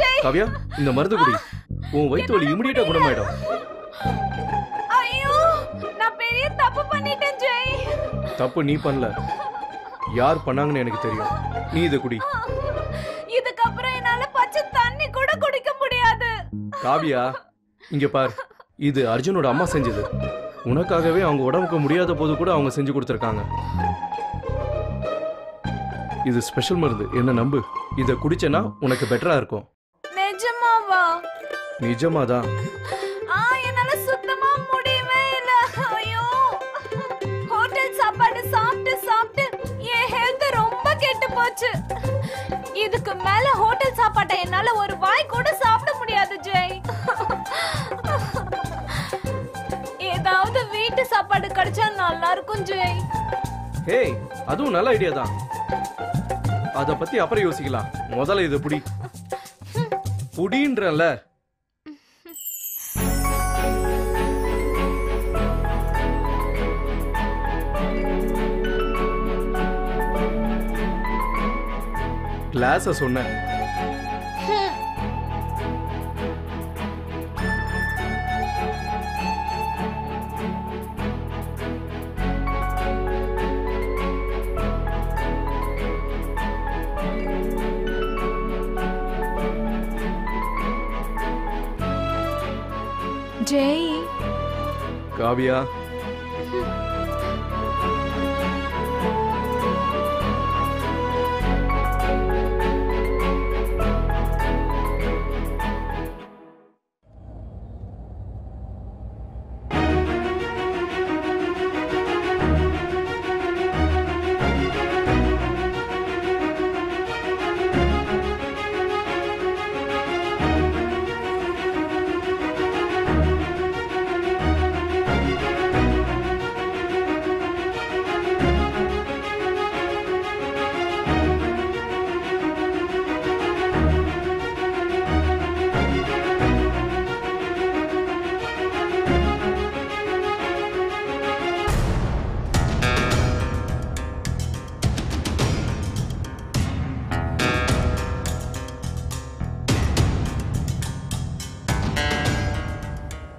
ஜெய். காவியா இந்த மருந்து குடி. உன் வயிற்று வலி இமிடியேட்டா குணமாயிடும். ஐயோ நான் பெரிய தப்பு பண்ணிட்டேன் ஜெய். தப்பு நீ பண்ணல. யார் பண்ணாங்கன்னு எனக்கு தெரியும். நீ இதை குடி. இதுக்கப்புறம் என்னால பச்சை தண்ணி கூட குடிக்க முடியாது. காவியா இங்க பார். இது அர்ஜுனோட அம்மா செஞ்சது. உனக்காகவே அவங்க உடம்புக்கு முடியாத போது கூட அவங்க செஞ்சு கொடுத்துருக்காங்க. இது ஸ்பெஷல் மருந்து. என்ன நம்பு? இதை குடிச்சேன்னா உனக்கு பெட்டரா இருக்கும். நிஜமாவா? நிஜமாதான். ஆ என்னால சுத்தமா முடியவே இல்ல. ஐயோ. ஹோட்டல் சாப்பாடு சாப்பிட்டு சாப்பிட்டு என் ஹெல்த் ரொம்ப கெட்டு போச்சு. இதுக்கு மேல ஹோட்டல் சாப்பாட்டை என்னால ஒரு வாய் கூட சாப்பிட முடியாது ஜெய். ஏதாவது வீட்டு சாப்பாடு கிடைச்சா நல்லா இருக்கும் ஜெய். ஹேய் அதுவும் நல்ல ஐடியா தான். அத பத்தி அப்புறம் யோசிக்கலாம். முதல்ல இது புடி. புடின்றல கிளாஸ சொன்னேன். ஜெய் காவியா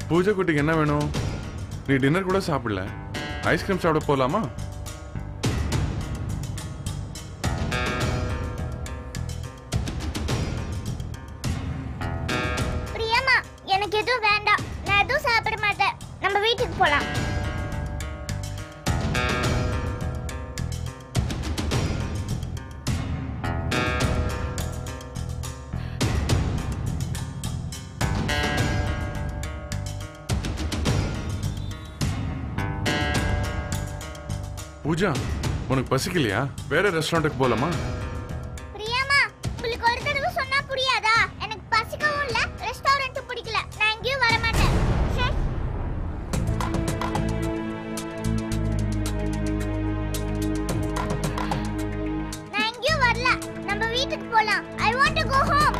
பூஜை குட்டிக்கு என்ன வேணும்? நீ டின்னர் கூட சாப்பிடல. ஐஸ்கிரீம் சாப்பிட போலாமா? எனக்கு எதுவும் வேண்டாம். நான் எதுவும் சாப்பிட மாட்டேன். நம்ம வீட்டுக்கு போலாம். பூஜா உனக்கு பசிக்கலையா? வேற ரெஸ்டாரண்ட்டுக்கு போலாமா? பிரியாமா உங்களுக்கு ஒரு தடவை சொன்னா புரியாதா? எனக்கு பசிக்கவும் இல்ல ரெஸ்டாரண்ட் பிடிக்கல. நான் எங்கேயும் வர மாட்டேன் நான் எங்கேயும் வரல. நம்ம வீட்டுக்கு போலாம். I want to go home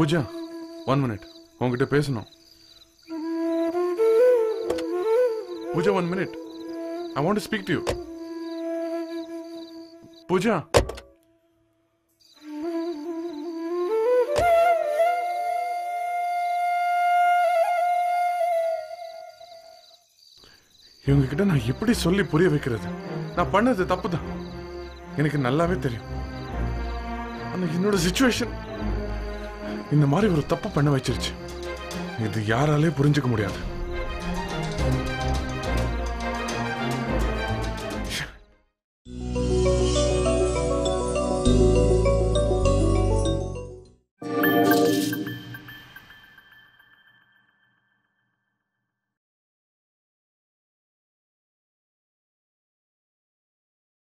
Pooja one minute உங்ககிட்ட பேசணும். Pooja one minute I want speak to you Pooja. இவங்க கிட்ட நான் எப்படி சொல்லி புரிய வைக்கிறது? நான் பண்ணது தப்பு தான் எனக்கு நல்லாவே தெரியும். ஆனால் என்னோட சுச்சுவேஷன் இந்த மாதிரி ஒரு தப்பு பண்ண வச்சிருச்சு. இது யாராலே புரிஞ்சுக்க முடியாது.